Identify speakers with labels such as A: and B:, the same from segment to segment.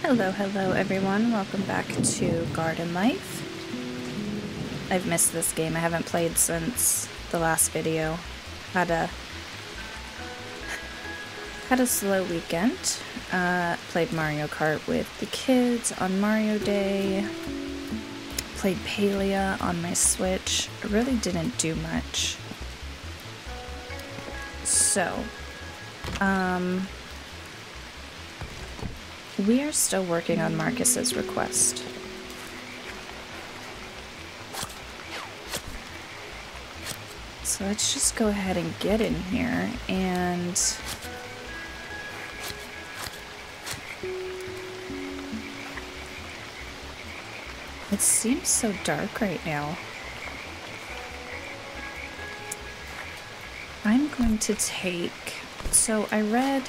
A: Hello, hello everyone. Welcome back to Garden Life. I've missed this game. I haven't played since the last video. Had a had a slow weekend. Uh, played Mario Kart with the kids on Mario Day. Played Palia on my Switch. I really didn't do much. So, um, we are still working on Marcus's request. So let's just go ahead and get in here and It seems so dark right now. I'm going to take so I read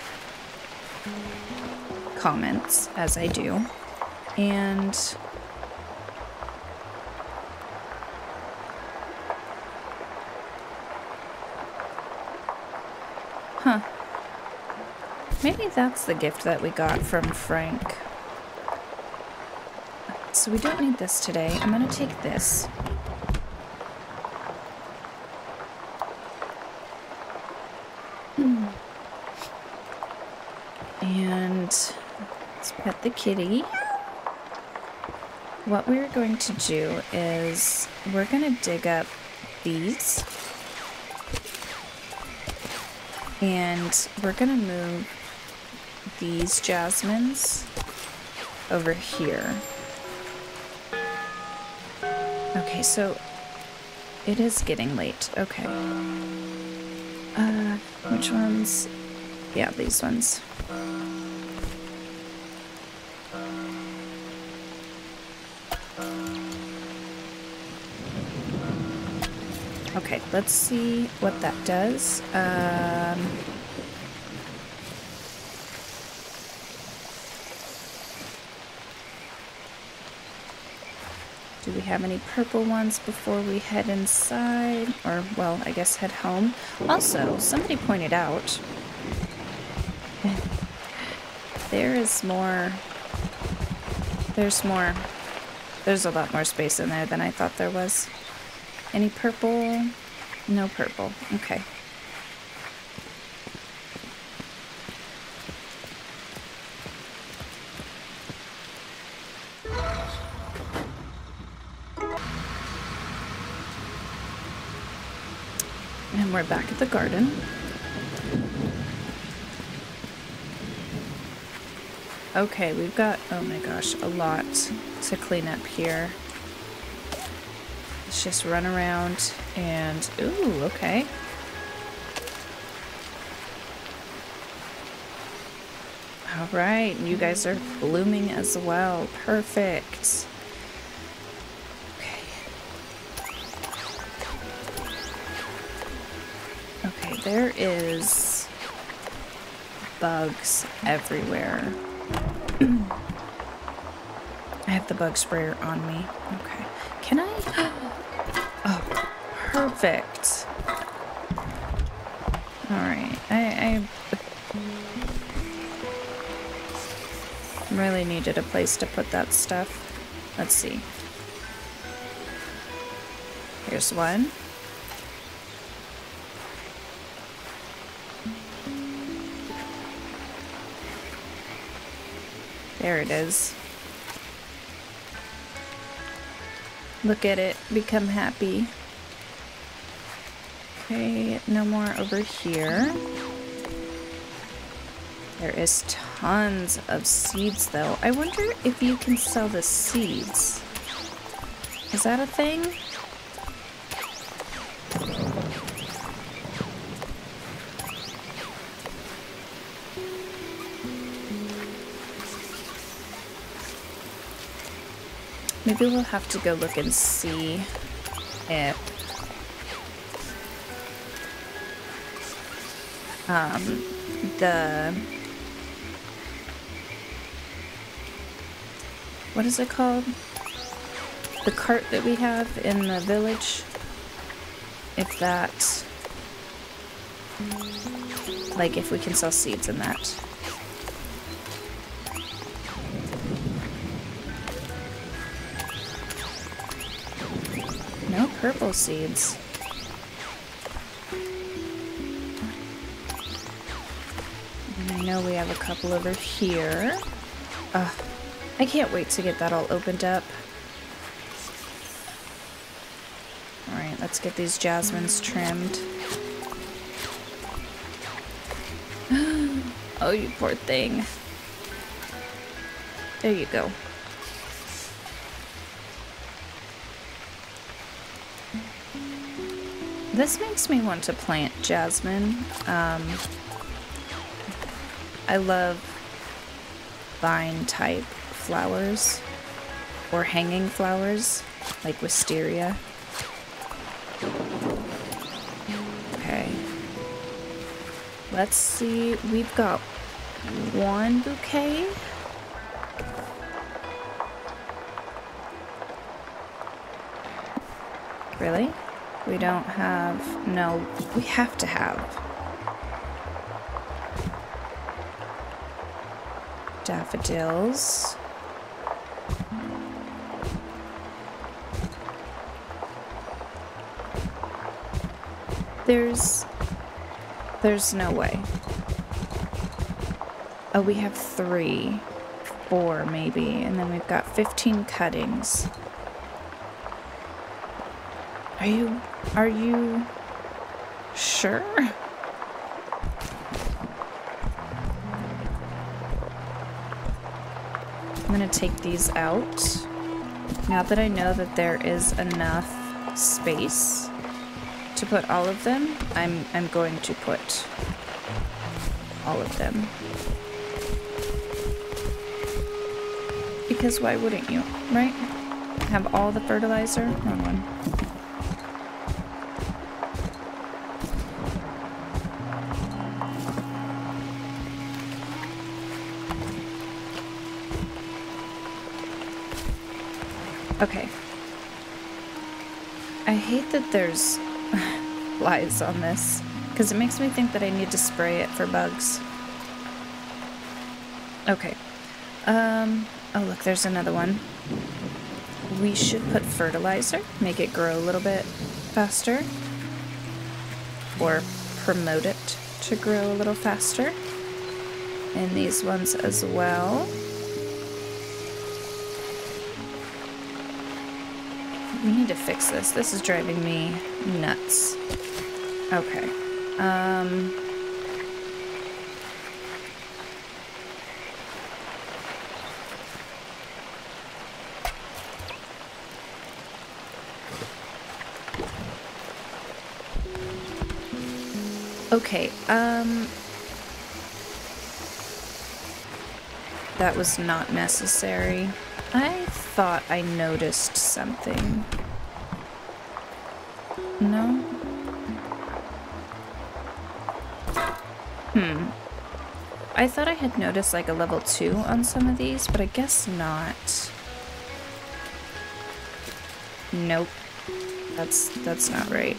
A: comments as I do and Huh. Maybe that's the gift that we got from Frank. So we don't need this today. I'm gonna take this. And let's pet the kitty. What we're going to do is we're gonna dig up these and we're gonna move these jasmines over here. Okay, so it is getting late. Okay. Uh, which ones? Yeah, these ones. Let's see what that does. Um, do we have any purple ones before we head inside? Or, well, I guess head home. Also, somebody pointed out there is more. There's more. There's a lot more space in there than I thought there was. Any purple? No purple. Okay. And we're back at the garden. Okay, we've got, oh my gosh, a lot to clean up here. Let's just run around and, ooh, okay. All right, you guys are blooming as well. Perfect. Okay. Okay, there is bugs everywhere. I have the bug sprayer on me. Okay. Perfect. All right. I, I really needed a place to put that stuff. Let's see. Here's one. There it is. Look at it, become happy. Okay, no more over here. There is tons of seeds though. I wonder if you can sell the seeds. Is that a thing? Maybe we'll have to go look and see if um, the what is it called? The cart that we have in the village. If that, like if we can sell seeds in that. No purple seeds. Have a couple over here. I can't wait to get that all opened up. Alright, let's get these jasmines trimmed. oh, you poor thing. There you go. This makes me want to plant jasmine. Um, I love vine type flowers or hanging flowers like wisteria. Okay. Let's see. We've got one bouquet. Really? We don't have... No, we have to have. Daffodils. There's... There's no way. Oh, we have three. Four, maybe. And then we've got 15 cuttings. Are you... Are you... Sure? I'm gonna take these out. Now that I know that there is enough space to put all of them, I'm, I'm going to put all of them. Because why wouldn't you, right? Have all the fertilizer? Wrong one. Okay. I hate that there's flies on this, because it makes me think that I need to spray it for bugs. Okay. Um, oh look, there's another one. We should put fertilizer, make it grow a little bit faster. Or promote it to grow a little faster. And these ones as well. Need to fix this. This is driving me nuts. Okay. Um... Okay, um... That was not necessary. I thought I noticed something. I thought I had noticed like a level 2 on some of these, but I guess not. Nope. That's that's not right.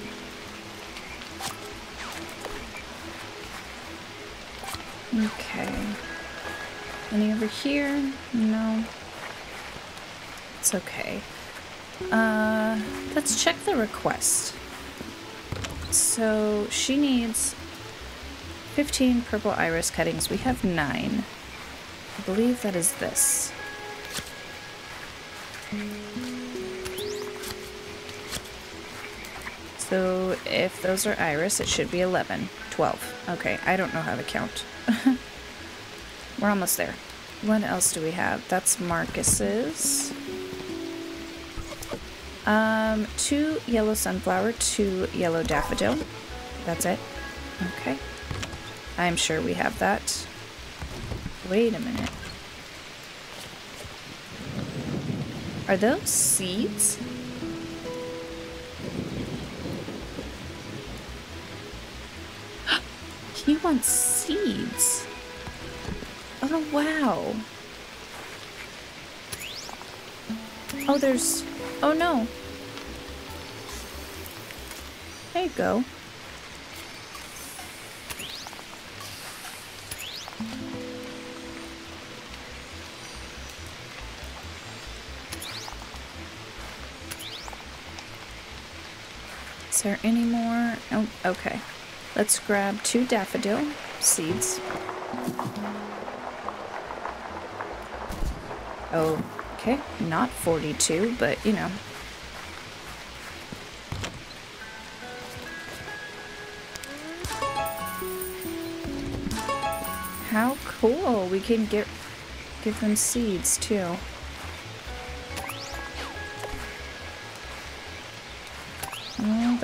A: Okay. Any over here? No. It's okay. Uh, let's check the request. So she needs 15 purple iris cuttings. We have nine. I believe that is this. So if those are iris, it should be 11. 12. Okay, I don't know how to count. We're almost there. What else do we have? That's Marcus's. Um, two yellow sunflower, two yellow daffodil. That's it. Okay. I'm sure we have that. Wait a minute. Are those seeds? he wants seeds. Oh, wow. Oh, there's... Oh, no. There you go. There any more? Oh, okay. Let's grab two daffodil seeds. Okay, not 42, but you know. How cool. We can get give them seeds too.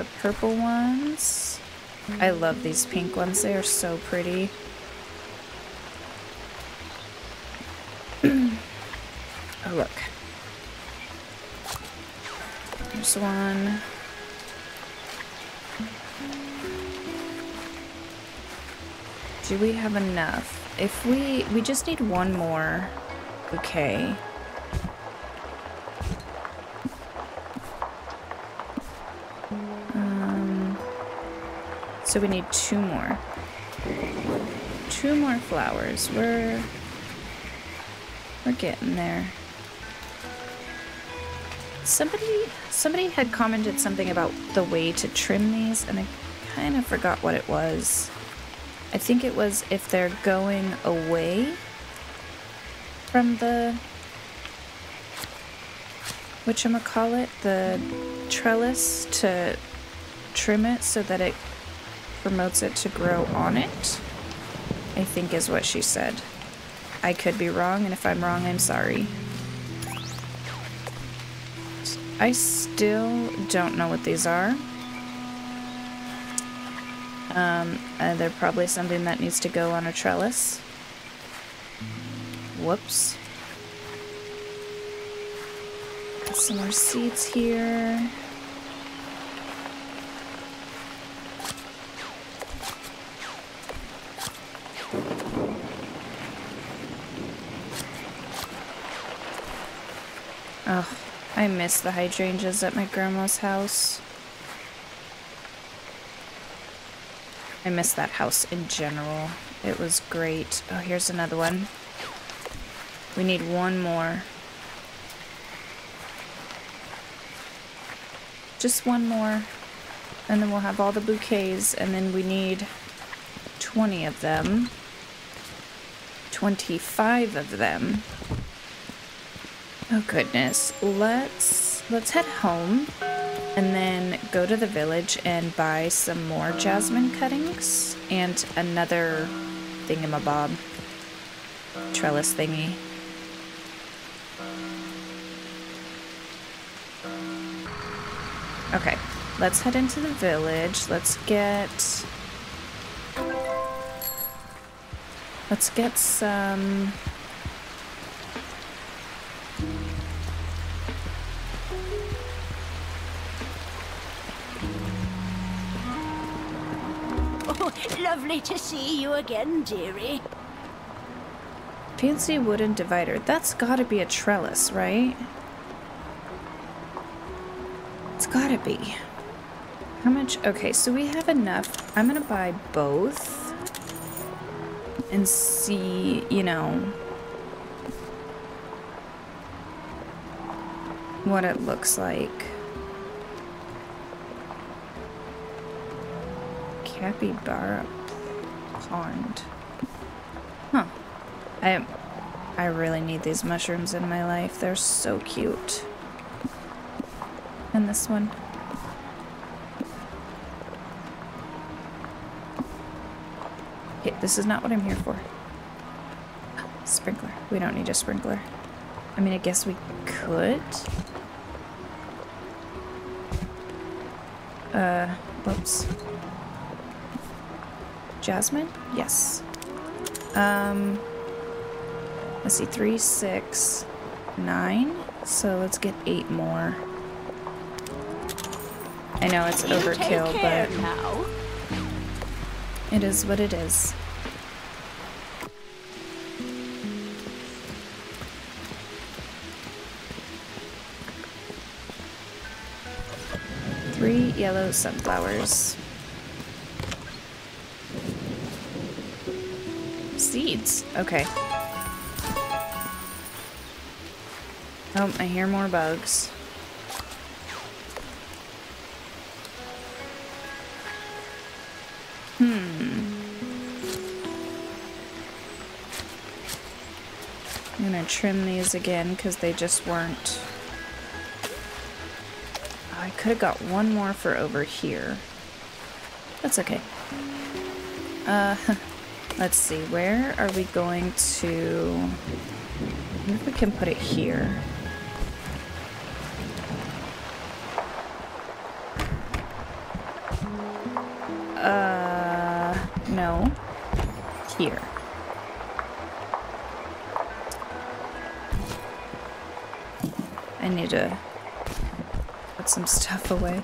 A: The purple ones. I love these pink ones. They are so pretty. Oh, look. There's one. Do we have enough? If we... We just need one more bouquet. So we need two more. Two more flowers. We're... We're getting there. Somebody somebody had commented something about the way to trim these and I kind of forgot what it was. I think it was if they're going away from the whatchamacallit, the trellis to trim it so that it promotes it to grow on it. I think is what she said. I could be wrong, and if I'm wrong, I'm sorry. I still don't know what these are. Um, uh, they're probably something that needs to go on a trellis. Whoops. Got some more seeds here. I miss the hydrangeas at my grandma's house. I miss that house in general. It was great. Oh, here's another one. We need one more. Just one more. And then we'll have all the bouquets. And then we need 20 of them. 25 of them. Oh goodness. Let's let's head home and then go to the village and buy some more jasmine cuttings and another thingamabob trellis thingy. Okay, let's head into the village. Let's get Let's get some
B: Lovely to see you again, dearie.
A: Fancy wooden divider. That's gotta be a trellis, right? It's gotta be. How much? Okay, so we have enough. I'm gonna buy both and see, you know, what it looks like. Capybara pond. Huh. I I really need these mushrooms in my life. They're so cute. And this one. This is not what I'm here for. Sprinkler. We don't need a sprinkler. I mean, I guess we could. Uh, whoops. Jasmine? Yes. Um, let's see, three, six, nine. So let's get eight more. I know it's
B: You
A: overkill, but
B: now.
A: it is what it is. Three yellow sunflowers. Seeds. Okay. Oh, I hear more bugs. Hmm. I'm gonna trim these again because they just weren't. Oh, I could have got one more for over here. That's okay. Uh, let's see. Where are we going to... I if we can put it here. Uh, no. Here. I need to put some stuff away.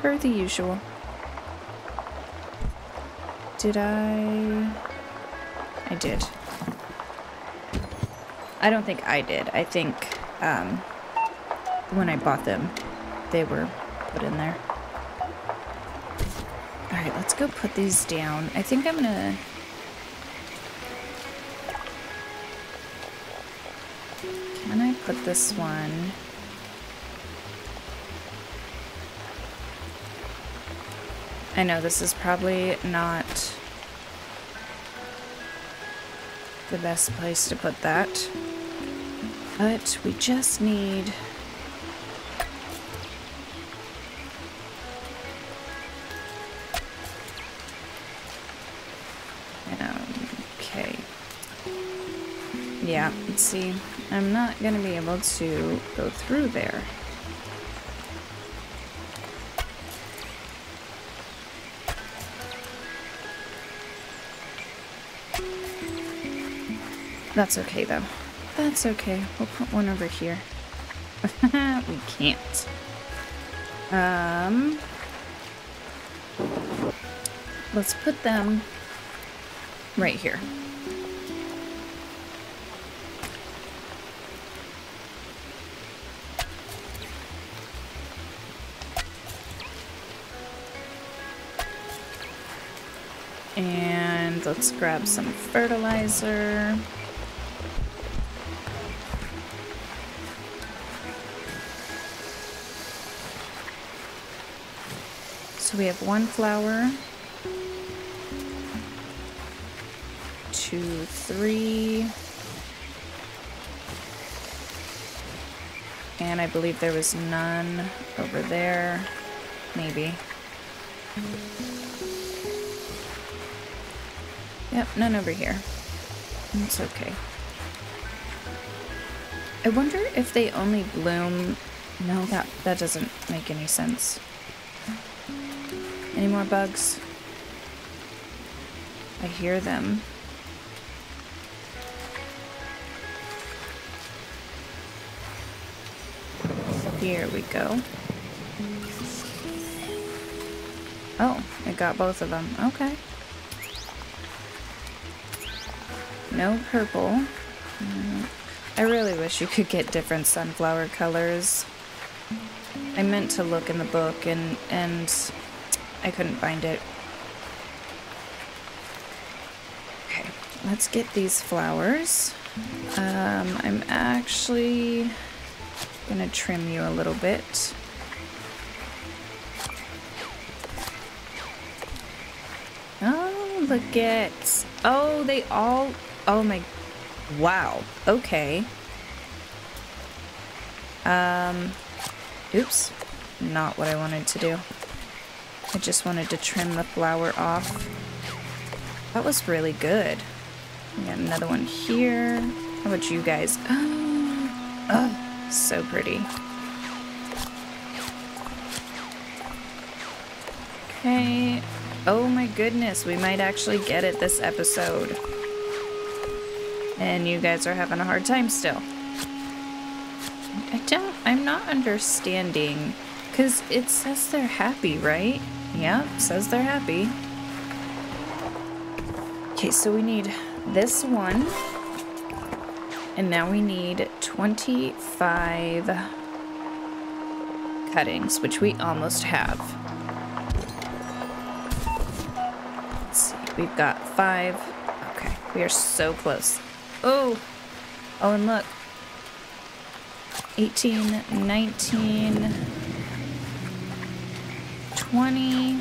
A: Per the usual. Did I? I did. I don't think I did. I think um, when I bought them, they were put in there. Alright, let's go put these down. I think I'm gonna... Can I put this one... I know this is probably not the best place to put that. But we just need... Okay. Yeah, let's see. I'm not gonna be able to go through there. That's okay though. That's okay. We'll put one over here. we can't. Um, let's put them right here. And let's grab some fertilizer. We have one flower, two, three, and I believe there was none over there, maybe. Yep, none over here. It's okay. I wonder if they only bloom... No, that, that doesn't make any sense. Any more bugs? I hear them. Here we go. Oh, I got both of them. Okay. No purple. I really wish you could get different sunflower colors. I meant to look in the book and and I couldn't find it. Okay, let's get these flowers. Um, I'm actually gonna trim you a little bit. Oh, look at, oh, they all, oh my, wow, okay. Um, oops, not what I wanted to do. I just wanted to trim the flower off. That was really good. We got another one here. How about you guys? Oh, so pretty. Okay. Oh my goodness, we might actually get it this episode. And you guys are having a hard time still. I don't, I'm not understanding. Because it says they're happy, right? Yeah, says they're happy. Okay, so we need this one. And now we need 25 cuttings, which we almost have. Let's see, we've got five. Okay, we are so close. Oh! Oh, and look. 18, 19... 20.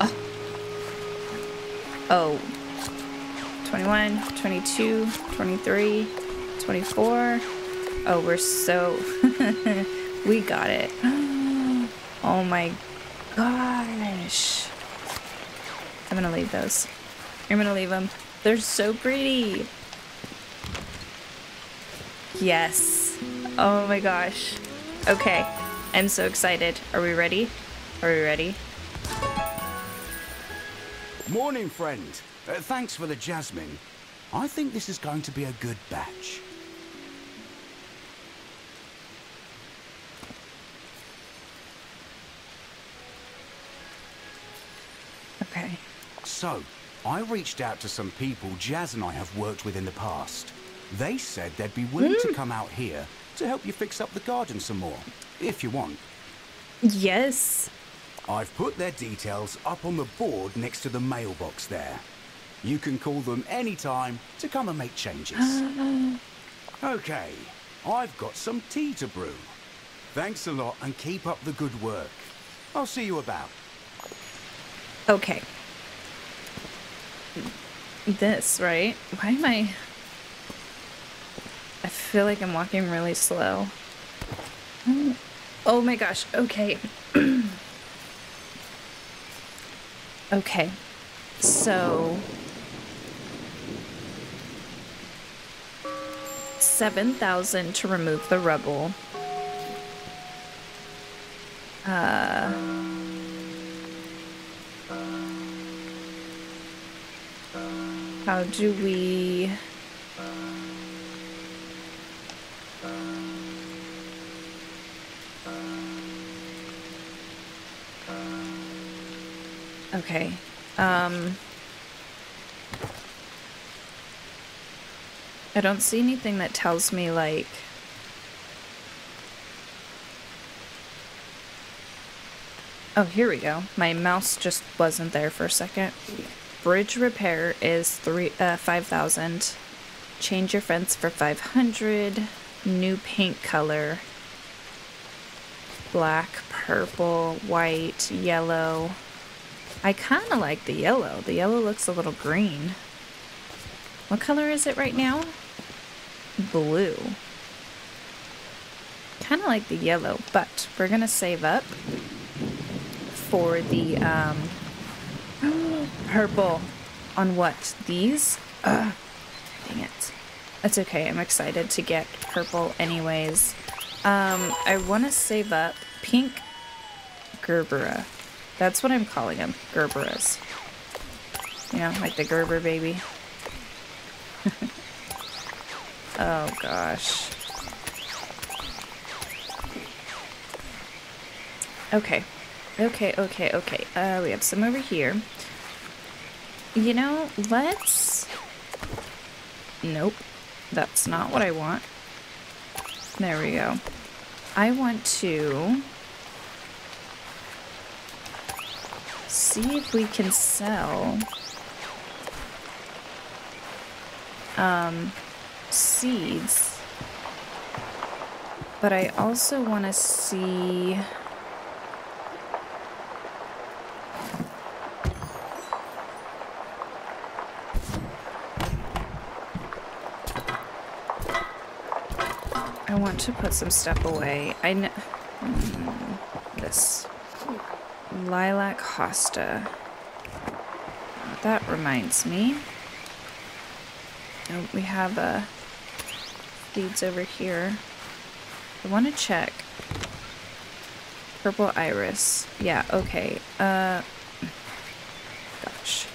A: Oh. Oh. 21, 22, 23, 24. Oh, we're so... we got it. Oh my gosh. I'm gonna leave those. I'm gonna leave them. They're so pretty. Yes. Oh my gosh. Okay. I'm so excited. Are we ready? Are we ready?
C: Morning, friend. Uh, thanks for the jasmine. I think this is going to be a good batch.
A: Okay.
C: So, I reached out to some people Jazz and I have worked with in the past. They said they'd be willing to come out here to help you fix up the garden some more, if you want.
A: Yes.
C: I've put their details up on the board next to the mailbox there. You can call them anytime to come and make changes. okay, I've got some tea to brew. Thanks a lot and keep up the good work. I'll see you about.
A: Okay. This, right? Why am I... Feel like I'm walking really slow. Oh my gosh, okay. okay. So... 7,000 to remove the rubble. Uh... How do we... Okay. Um... I don't see anything that tells me, like... Oh, here we go. My mouse just wasn't there for a second. Bridge repair is three uh, five thousand. Change your fence for five hundred. New paint color. Black, purple, white, yellow. I kind of like the yellow. The yellow looks a little green. What color is it right now? Blue. Kind of like the yellow, but we're gonna save up for the um, purple on what? These? Ugh. Dang it. That's okay. I'm excited to get purple anyways. Um, I want to save up pink Gerbera. That's what I'm calling them. Gerberas. You know, like the Gerber baby. oh gosh. Okay. Okay, okay, okay. Uh, we have some over here. You know, let's... Nope. That's not what I want. There we go. I want to... See if we can sell... Um, seeds. But I also want to see... I want to put some stuff away. I know mm, this lilac hosta. That reminds me. Oh, we have uh, leads over here. I want to check. Purple iris. Yeah, okay. Uh, gosh.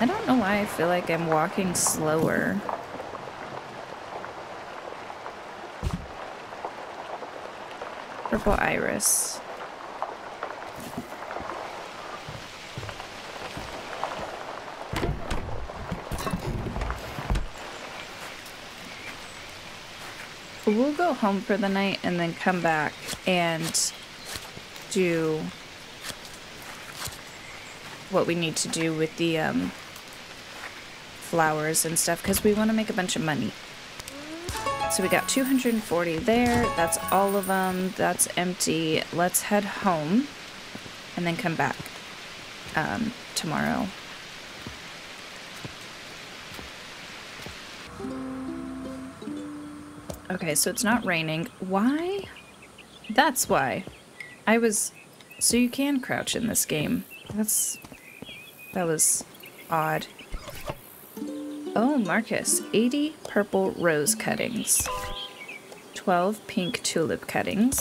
A: I don't know why I feel like I'm walking slower. Purple iris. We'll go home for the night and then come back and do what we need to do with the um, flowers and stuff because we want to make a bunch of money. So we got 240 there. That's all of them. That's empty. Let's head home and then come back um, tomorrow. Okay, so it's not raining. Why? That's why. I was... So you can crouch in this game. That's... That was odd. Oh, Marcus. 80 purple rose cuttings. 12 pink tulip cuttings.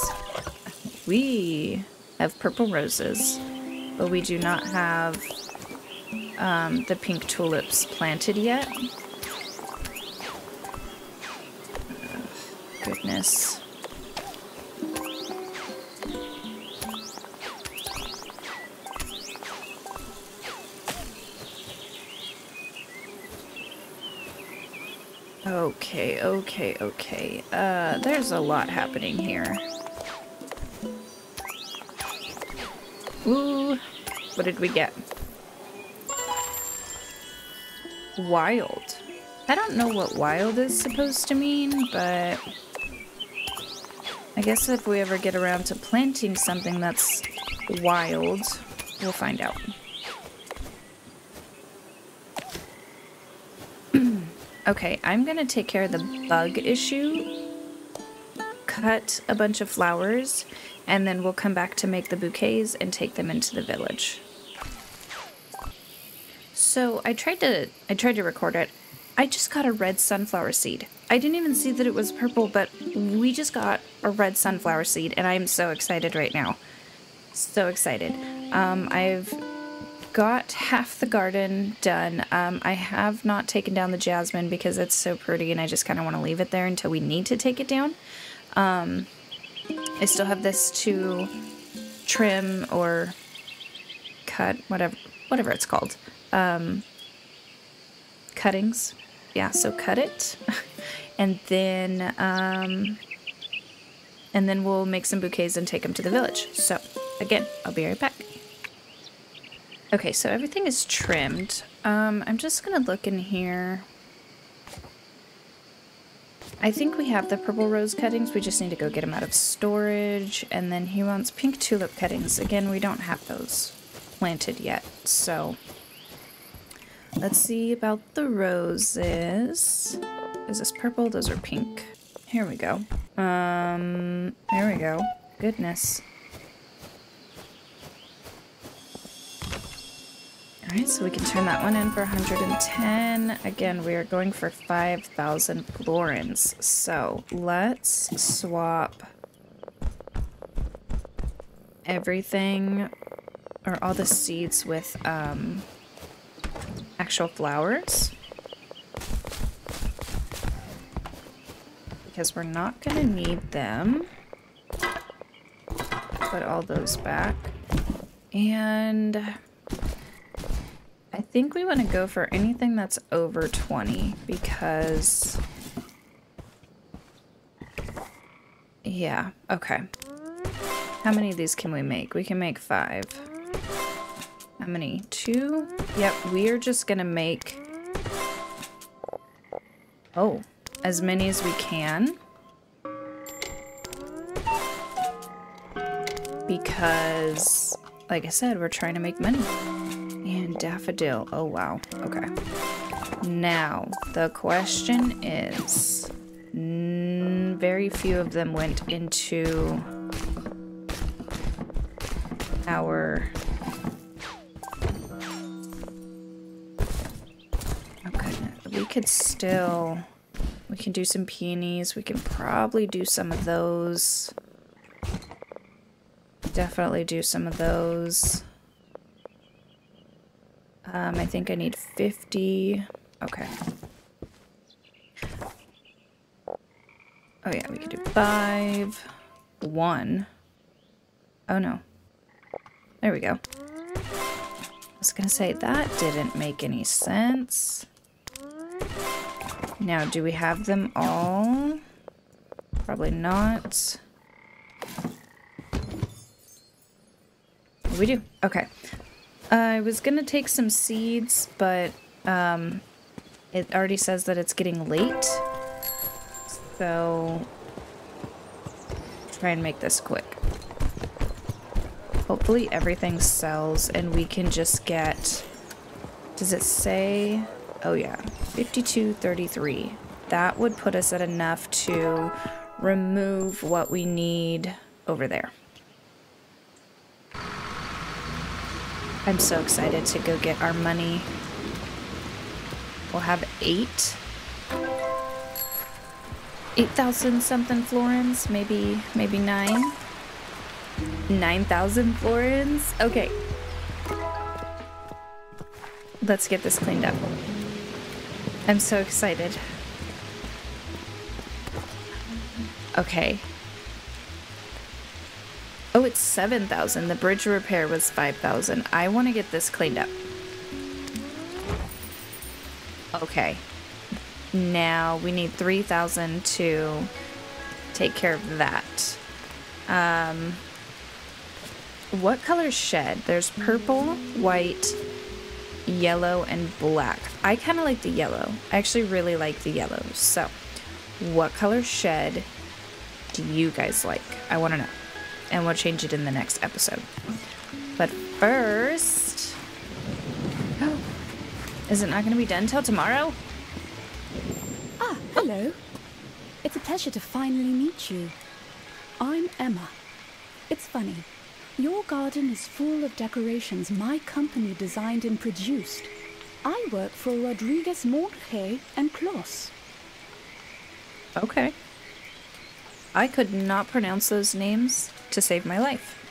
A: We have purple roses, but we do not have um, the pink tulips planted yet. goodness. Okay, okay. Uh, there's a lot happening here. Ooh, what did we get? Wild. I don't know what wild is supposed to mean, but... I guess if we ever get around to planting something that's wild, we'll find out. Okay, I'm gonna take care of the bug issue. Cut a bunch of flowers, and then we'll come back to make the bouquets and take them into the village. So I tried to I tried to record it. I just got a red sunflower seed. I didn't even see that it was purple, but we just got a red sunflower seed, and I'm so excited right now. So excited. Um, I've got half the garden done. Um, I have not taken down the jasmine because it's so pretty, and I just kind of want to leave it there until we need to take it down. Um, I still have this to trim or cut, whatever, whatever it's called. Um, cuttings yeah, so cut it. and then, um, and then we'll make some bouquets and take them to the village. So, again, I'll be right back. Okay, so everything is trimmed. Um, I'm just gonna look in here. I think we have the purple rose cuttings. We just need to go get them out of storage. And then he wants pink tulip cuttings. Again, we don't have those planted yet, so Let's see about the roses. Is this purple? Those are pink. Here we go. Um, there we go. Goodness. Alright, so we can turn that one in for 110. Again, we are going for 5,000 florins. So, let's swap everything, or all the seeds with, um, actual flowers. Because we're not going to need them. Put all those back. And think we want to go for anything that's over 20 because... Yeah, okay. How many of these can we make? We can make five. How many? Two? Yep, we're just gonna make... Oh, as many as we can. Because, like I said, we're trying to make money. Daffodil. Oh, wow. Okay. Now, the question is... very few of them went into our oh, goodness. We could still... We can do some peonies. We can probably do some of those. Definitely do some of those. Um, I think I need 50. Okay. Oh yeah, we could do five. One. Oh no. There we go. I was gonna say, that didn't make any sense. Now, do we have them all? Probably not. We do. Okay. I was to take some seeds, but um, it already says that it's getting late. So, try and make this quick. Hopefully everything sells and we can just get... Does it say... Oh yeah, 52.33. That would put us at enough to remove what we need over there. I'm so excited to go get our money. We'll have eight. 8,000 something florins, maybe, maybe nine. 9,000 florins? Okay. Let's get this cleaned up. I'm so excited. Okay. Oh, it's 7,000. The bridge repair was 5,000. I want to get this cleaned up. Okay. Now we need 3,000 to take care of that. Um, what color shed? There's purple, white, yellow, and black. I kind of like the yellow. I actually really like the yellow. So, what color shed do you guys like? I want to know and we'll change it in the next episode. But first... Oh, is it not going to be done till tomorrow?
D: Ah, hello. It's a pleasure to finally meet you. I'm Emma. It's funny. Your garden is full of decorations my company designed and produced. I work for Rodriguez Monge and Kloss.
A: Okay. I could not pronounce those names to save my life.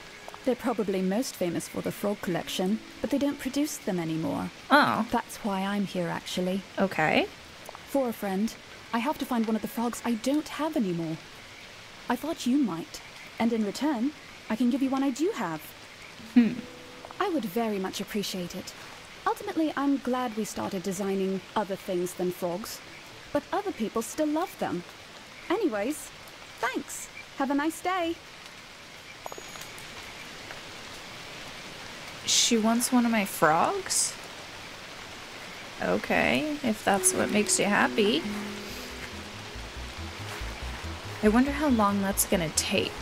D: They're probably most famous for the frog collection, but they don't produce them anymore.
A: Oh.
D: That's why I'm here, actually.
A: Okay.
D: For a friend, I have to find one of the frogs I don't have anymore. I thought you might, and in return, I can give you one I do have.
A: Hmm.
D: I would very much appreciate it. Ultimately, I'm glad we started designing other things than frogs, but other people still love them. Anyways, thanks. Have a nice day.
A: She wants one of my frogs? Okay, if that's what makes you happy. I wonder how long that's gonna take.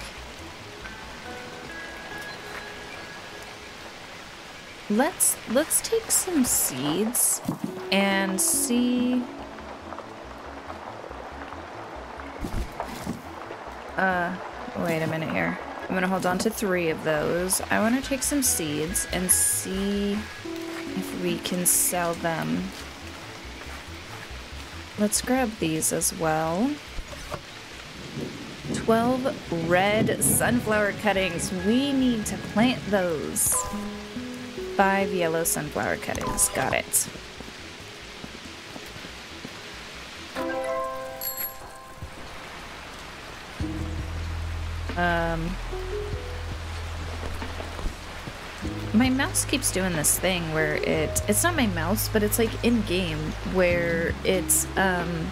A: Let's let's take some seeds and see uh wait a minute here. I'm gonna hold on to three of those. I wanna take some seeds and see if we can sell them. Let's grab these as well. 12 red sunflower cuttings. We need to plant those. Five yellow sunflower cuttings. Got it. Um, my mouse keeps doing this thing where it it's not my mouse but it's like in game where it's um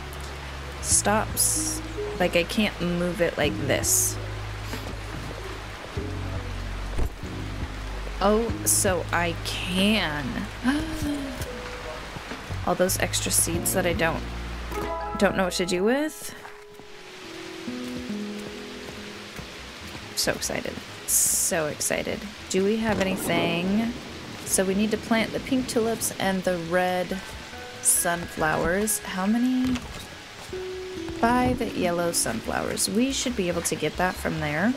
A: stops like I can't move it like this. Oh so I can. All those extra seeds that I don't don't know what to do with. So excited. so excited. Do we have anything? So we need to plant the pink tulips and the red sunflowers. How many? Five yellow sunflowers. We should be able to get that from there.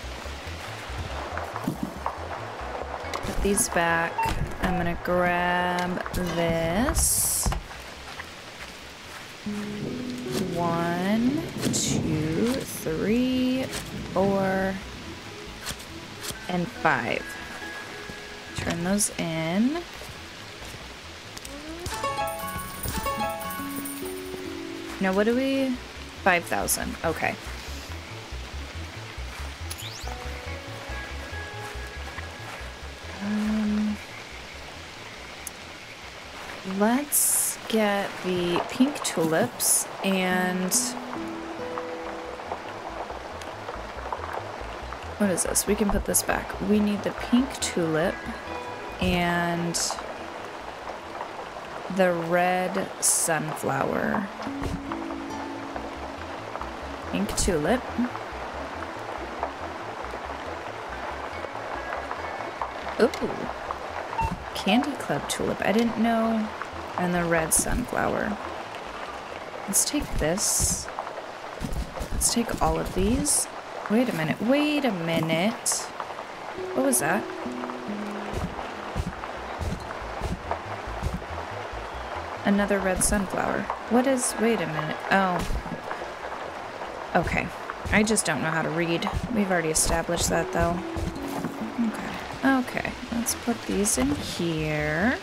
A: Put these back. I'm gonna grab this. One, two, three, four, and five. Turn those in. Now what do we... 5,000. Okay. Um, let's get the pink tulips and What is this? We can put this back. We need the pink tulip and the red sunflower. pink tulip. Ooh. Candy Club tulip. I didn't know. And the red sunflower. Let's take this. Let's take all of these. Wait a minute. Wait a minute. What was that? Another red sunflower. What is... Wait a minute. Oh. Okay. I just don't know how to read. We've already established that, though. Okay. Okay. Let's put these in here.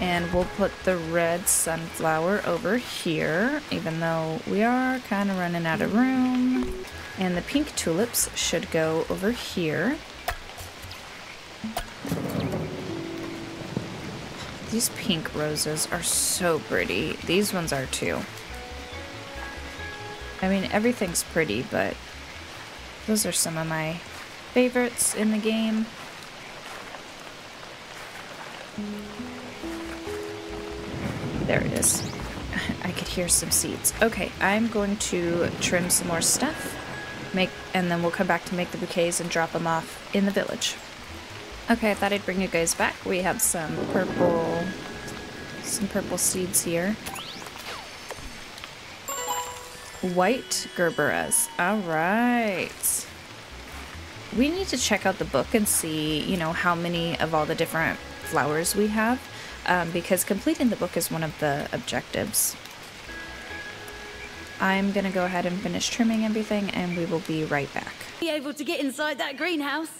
A: And we'll put the red sunflower over here, even though we are kind of running out of room. And the pink tulips should go over here. These pink roses are so pretty. These ones are too. I mean, everything's pretty, but those are some of my favorites in the game. There it is. I could hear some seeds. Okay, I'm going to trim some more stuff, make, and then we'll come back to make the bouquets and drop them off in the village. Okay, I thought I'd bring you guys back. We have some purple, some purple seeds here. White Gerberas. All right. We need to check out the book and see, you know, how many of all the different flowers we have, um, because completing the book is one of the objectives. I'm gonna go ahead and finish trimming everything, and we will be right back.
B: Be able to get inside that greenhouse.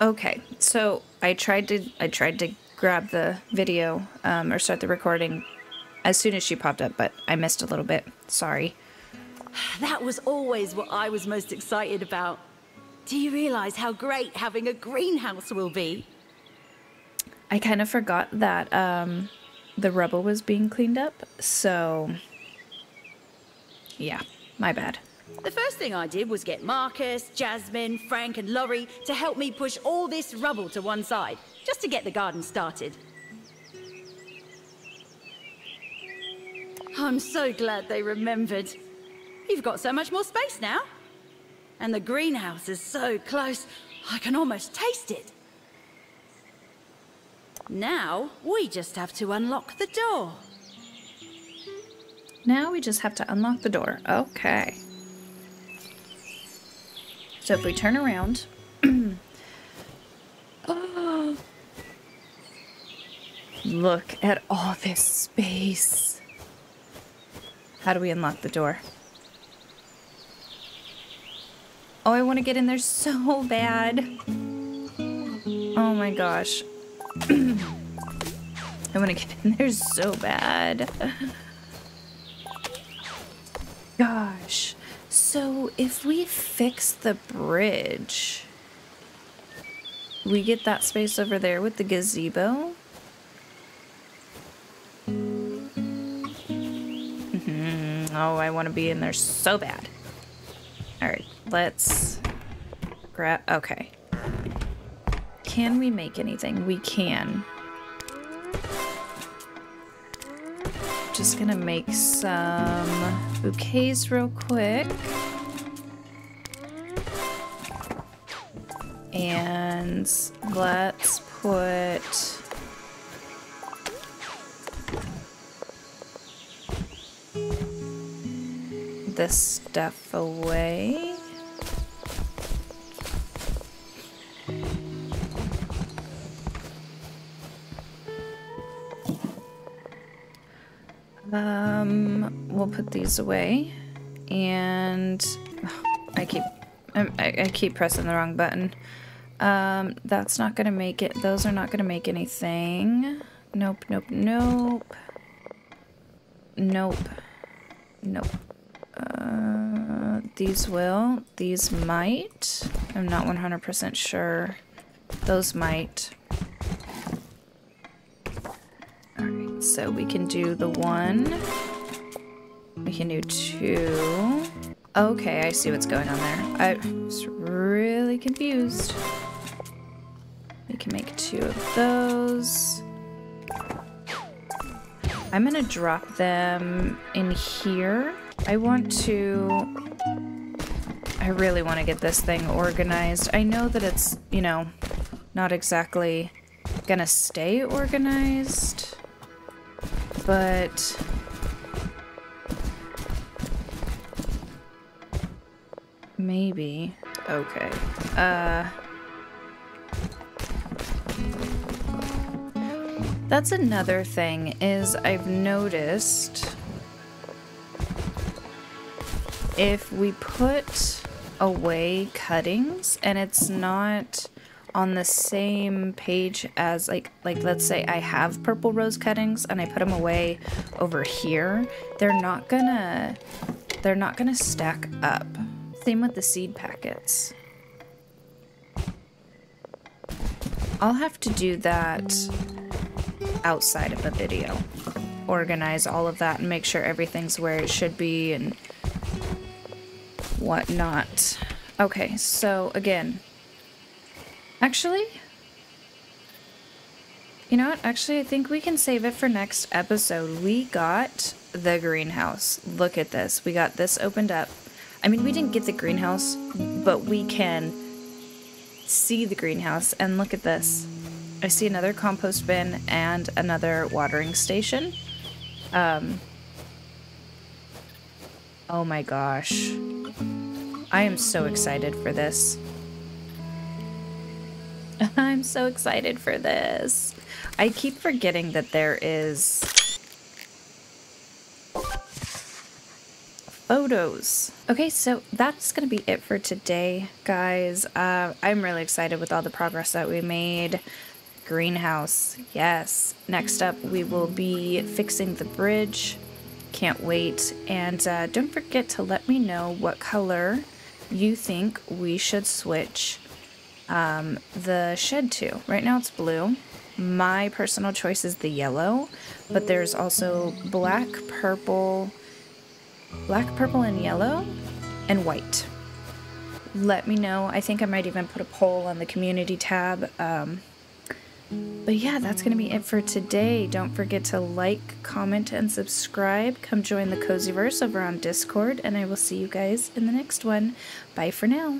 A: Okay, so I tried to I tried to grab the video um, or start the recording as soon as she popped up, but I missed a little bit. Sorry.
B: That was always what I was most excited about. Do you realize how great having a greenhouse will be?
A: I kind of forgot that um, the rubble was being cleaned up, so yeah, my bad.
B: The first thing I did was get Marcus, Jasmine, Frank, and Laurie to help me push all this rubble to one side, just to get the garden started. I'm so glad they remembered. You've got so much more space now. And the greenhouse is so close, I can almost taste it. Now, we just have to unlock the door.
A: Now we just have to unlock the door. Okay. So if we turn around. oh, look at all this space. How do we unlock the door? Oh, I want to get in there so bad. Oh my gosh. I want to get in there so bad. Gosh. So if we fix the bridge, we get that space over there with the gazebo. Oh, I want to be in there so bad. All right, let's grab. Okay. Can we make anything? We can. Just gonna make some bouquets real quick. And let's put this stuff away. Put these away. And I keep I, I keep pressing the wrong button. Um, that's not gonna make it. Those are not gonna make anything. Nope, nope, nope. Nope. Nope. Uh, these will. These might. I'm not 100% sure. Those might. Alright, so we can do the one. We can do two. Okay, I see what's going on there. I was really confused. We can make two of those. I'm gonna drop them in here. I want to... I really want to get this thing organized. I know that it's, you know, not exactly gonna stay organized, but... Maybe. Okay. Uh... That's another thing is I've noticed if we put away cuttings and it's not on the same page as like like let's say I have purple rose cuttings and I put them away over here, they're not gonna they're not gonna stack up. Same with the seed packets. I'll have to do that outside of a video. Organize all of that and make sure everything's where it should be and whatnot. Okay, so again, actually, you know what? Actually, I think we can save it for next episode. We got the greenhouse. Look at this. We got this opened up. I mean, we didn't get the greenhouse, but we can see the greenhouse. And look at this. I see another compost bin and another watering station. Um, oh my gosh. I am so excited for this. I'm so excited for this. I keep forgetting that there is photos. Okay, so that's going to be it for today, guys. Uh, I'm really excited with all the progress that we made. Greenhouse, yes. Next up, we will be fixing the bridge. Can't wait. And uh, don't forget to let me know what color you think we should switch um, the shed to. Right now it's blue. My personal choice is the yellow, but there's also black, purple, black, purple, and yellow, and white. Let me know. I think I might even put a poll on the community tab. Um, but yeah, that's going to be it for today. Don't forget to like, comment, and subscribe. Come join the Cozyverse over on Discord, and I will see you guys in the next one. Bye for now.